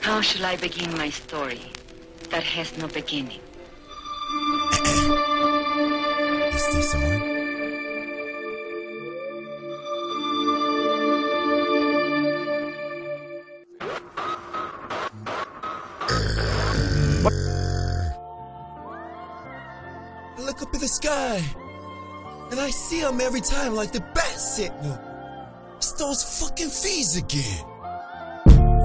How shall I begin my story that has no beginning? Is this on? Look up in the sky, and I see them every time like the bat signal. It's those fucking fees again.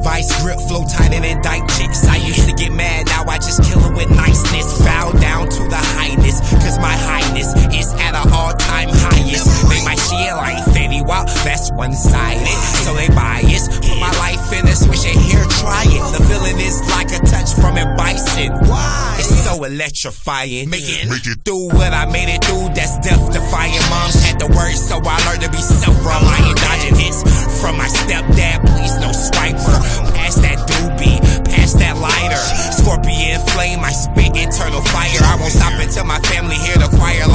Vice grip flow tighter than dyke chicks. I used to get mad, now I just kill it with niceness. Bow down to the highness, cause my highness is at an all time highest. Make my shit like Fetty Wap, that's one sided. So they bias. Put my life in a switch and here, try it. The feeling is like a touch from a bison. Why? So electrifying. Make it, make it do what I made it do, that's death defying. Moms had the words, so I learned to be self reliant. Dodging hits from my stepdad, please no striper. Pass that doobie, pass that lighter. Scorpion flame, I spit eternal fire. I won't stop until my family hear the choir